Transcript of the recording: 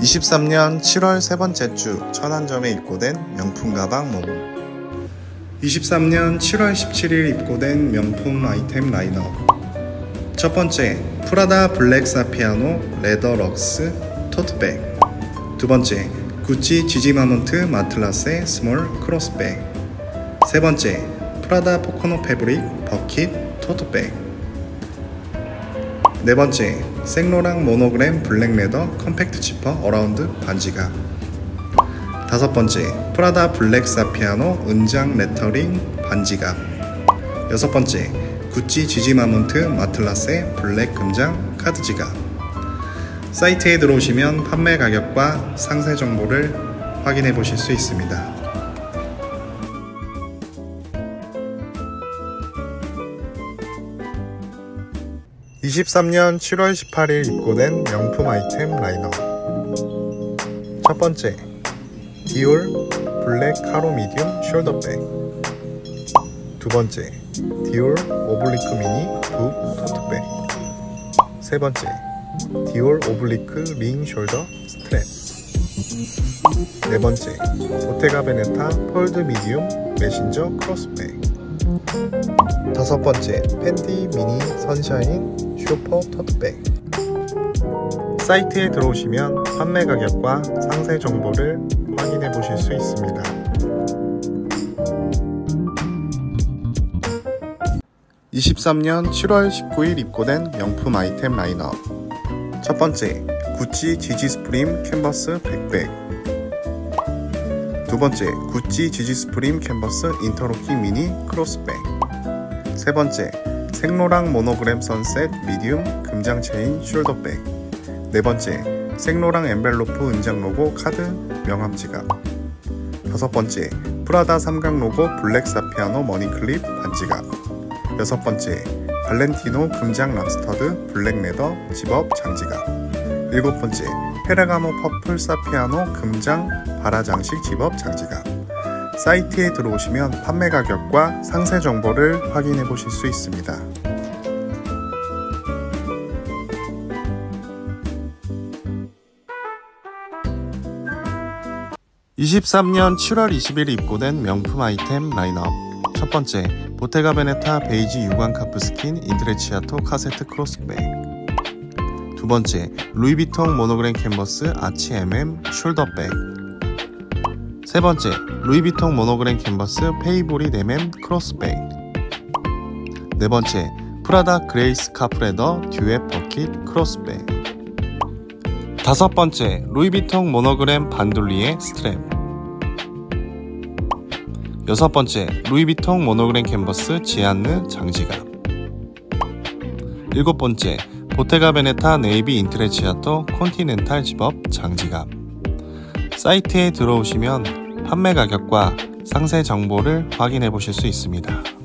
23년 7월 세 번째 주 천안점에 입고된 명품 가방 모음 23년 7월 17일 입고된 명품 아이템 라인업. 첫 번째 프라다 블랙 Saffiano leather Lux 토트백. 두 번째 구찌 GG Marmont Matelassé small 크로스백. 세 번째 프라다 Pocono fabric bucket 토트백 네 번째 생로랑 모노그램 블랙 leather compact 지퍼 around 반지갑 다섯 번째 프라다 블랙 Saffiano 은장 레터링 반지갑 여섯 번째 구찌 GG Marmont Matelassé 블랙 금장 카드 지갑 사이트에 들어오시면 판매 가격과 상세 정보를 확인해 보실 수 있습니다. 23년 7월 18일 입고된 명품 아이템 라인업 첫 번째 디올 블랙 Caro medium 숄더백. 두 번째 디올 Oblique 미니 book 토트백. 세 번째 디올 Oblique 링 shoulder strap. 네 번째 보테가 베네타 fold medium messenger 크로스백. 다섯 번째 펜디 미니 sunshine shopper 토트백. 사이트에 들어오시면 판매 가격과 상세 정보를 확인해 보실 수 있습니다. (23년 7월 19일) 입고된 명품 아이템 라인업. 첫 번째 구찌 GG Supreme 캔버스 백팩. 두 번째 구찌 GG Supreme 캔버스 interlocking 미니 크로스백. 세 번째 생로랑 모노그램 sunset medium 금장 체인 숄더백. 네 번째 생로랑 envelope 은장 로고 카드 명함 지갑. 다섯 번째 프라다 삼각 로고 블랙 Saffiano money clip 반지갑. 여섯 번째 발렌티노 금장 Rockstud 블랙 leather zip-up 장지갑. 일곱 번째 페라가모 purple Saffiano 금장 Vara 장식 집업 장지갑 사이트에 들어오시면 판매 가격과 상세 정보를 확인해 보실 수 있습니다. (23년 7월 20일) 입고된 명품 아이템 라인업. 첫 번째 보테가 베네타 베이지 유광 calfskin Intrecciato 카세트 크로스백. 두 번째 루이비통 모노그램 캔버스 아치 MM 숄더백 세 번째, 루이비통 모노그램 캔버스 Favorite NM 크로스백 네 번째, 프라다 glace calf leather 듀엣 버킷 크로스백 다섯 번째, 루이비통 모노그램 Bandoulière 스트랩 여섯 번째, 루이비통 모노그램 캔버스 Jeanne 장지갑. 일곱 번째, 보테가 베네타 네이비 Intrecciato continental zip-up 장지갑. 사이트에 들어오시면 판매 가격과 상세 정보를 확인해 보실 수 있습니다.